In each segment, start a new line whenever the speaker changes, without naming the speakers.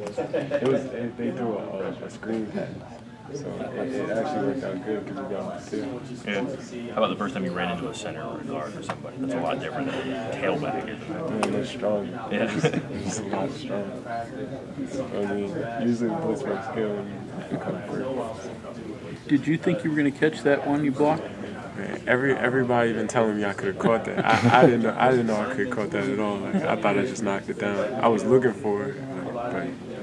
It was they, they threw a, a, a screen pass, so it, it actually worked out good because we got on the field.
Yeah. How about the first time you ran into a center or a guard or somebody? That's a lot different than a tailback, isn't it?
Man, they're strong.
Yeah.
They're just, they're just a lot strong. I mean, usually the blitz works good when you become free.
Did you think you were going to catch that one you blocked?
Man, every everybody been telling me I could have caught that. I, I didn't know I didn't know I could have caught that at all. Like I thought I just knocked it down. I was looking for it, but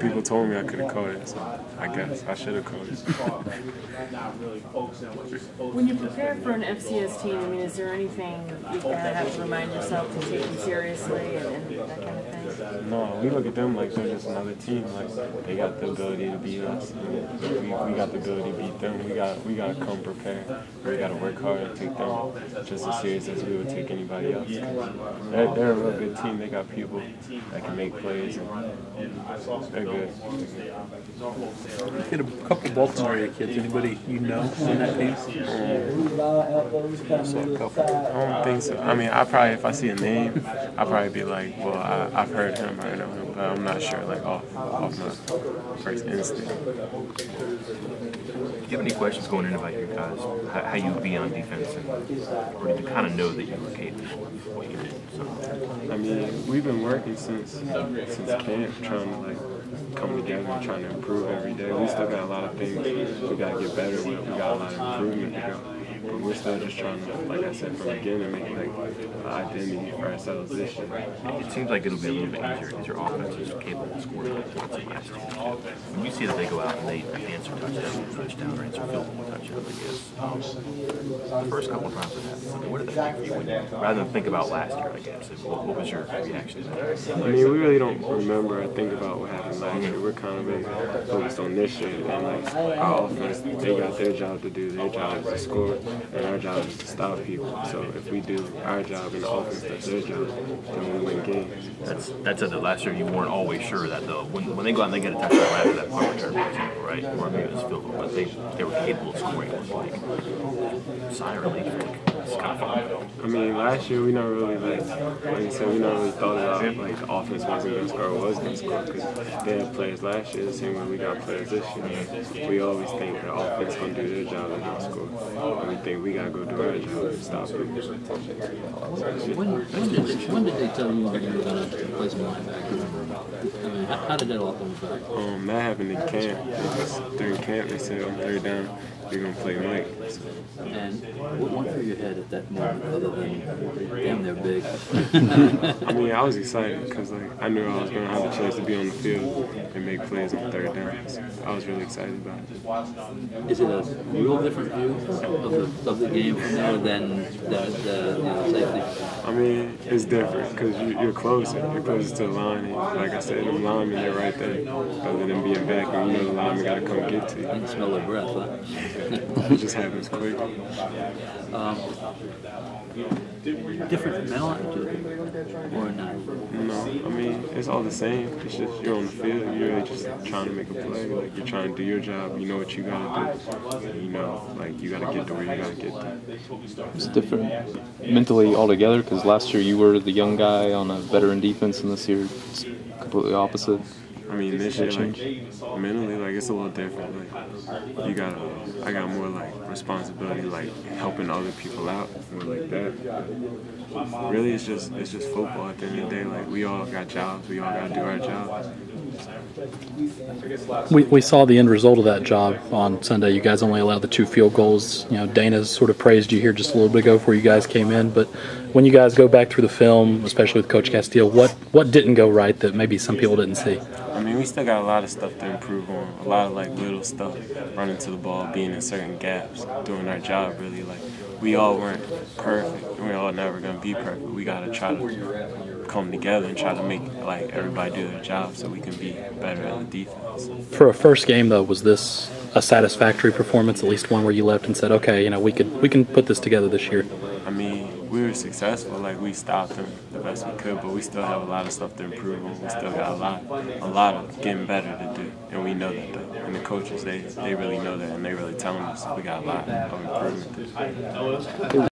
people told me I could have caught it. So I guess I should have caught it.
When you prepare for an FCS team, I mean, is there anything you kind of have to remind yourself to take them seriously and, and that kind of thing?
No, we look at them like they're just another team. Like they got the ability to beat us. And we, we got the ability to beat them. We got we got to come prepared. We got to work hard and take them just as serious as we would take anybody else. They're, they're a real good team. They got people that can make plays and they're good.
Hit a couple Baltimore area kids. Anybody you know on that team? a couple.
I don't think so. I mean, I probably if I see a name, I'll probably be like, well, I, I've heard him, I know him, but Uh, I'm not sure like off off my first instinct.
Do you have any questions going in about your guys? How, how you would be on defense, and, or did you kind of know that you were capable of what you did? So,
I mean, we've been working since since camp, trying to like come together and trying to improve every day. We still got a lot of things we got to get better with. We got a lot of improvement to go. But we're still just trying to, like I said from the beginning, make like identity for ourselves this year.
it seems like it'll be a little bit easier because your offense is capable of scoring year. When you see that they go out and they answer touchdown, touchdown, or answer field goal touchdown, I guess. Um, the first couple of times it I mean, what did that for you? When rather than think about last year, I guess. What, what was your reaction to that?
I mean, we really don't remember or think about what happened last year. We're kind of really focused on this year. And like our offense, they got their job to do. Their job is to score, and our job is to stop people. So if we do our job and the offense does their job, then we win games.
That's that's it. Last year you weren't always sure that though. When, when they go out and they get a touchdown after that punt return, right? Or maybe it was field goal, but they they were capable of scoring. It was like sigh relief. Like, it's kind of.
I mean, last year we never really like, like you said, we never really thought about like the offense wasn't going to score or was going to score because they had players last year, the same way we got players this year. We always think the offense going to do their job and not score, and we think we got to go do our job and stop it.
When, when, did they, when did they tell you that you were going to play some linebacker? I mean, how, how did that all come about?
Um, that happened in camp. Just, during camp, they said on third down you're gonna play Mike.
And what went through your head at that moment, other than, damn, they're big?
I mean, I was excited because like I knew I was gonna have a chance to be on the field and make plays on third down. So I was really excited about it.
Is it a real different view of the, of the game from there than the, the know, safety?
I mean, it's different because you, you're closer. You're closer to the line. And like I said, them linemen, they're right there. Other than being back, and you know the lineman got to come get to
You
you.
can smell their breath, huh?
It just happens quick.
Um, different mental attitude, or not?
No, I mean, it's all the same. It's just you're on the field. You're really just trying to make a play. Like you're trying to do your job. You know what you gotta do. You know, like you gotta get to where you gotta get to.
It's different mentally altogether because last year you were the young guy on a veteran defense, and this year it's completely opposite.
I mean, this year, like mentally, like it's a little different. Like you gotta, I got more like responsibility, like helping other people out, more like that. Really, it's just it's just football. At the end of the day, like we all got jobs. We all gotta do our jobs.
We, we saw the end result of that job on Sunday. You guys only allowed the two field goals. You know, Dana's sort of praised you here just a little bit ago before you guys came in. But when you guys go back through the film, especially with Coach Casteel, what, what didn't go right that maybe some people didn't see?
I mean, we still got a lot of stuff to improve on. A lot of like little stuff, running to the ball, being in certain gaps, doing our job really. Like we all weren't perfect. We're all never gonna be perfect. We gotta try to come together and try to make like everybody do their job so we can be better at the defense.
For a first game, though, was this a satisfactory performance? At least one where you left and said, "Okay, you know, we could we can put this together this year."
I mean, we were successful. Like we stopped them the best we could, but we still have a lot of stuff to improve on. We still got a lot, a lot of getting better to do, and we know that. Though. And the coaches, they they really know that, and they really telling us we got a lot of improvement. To do.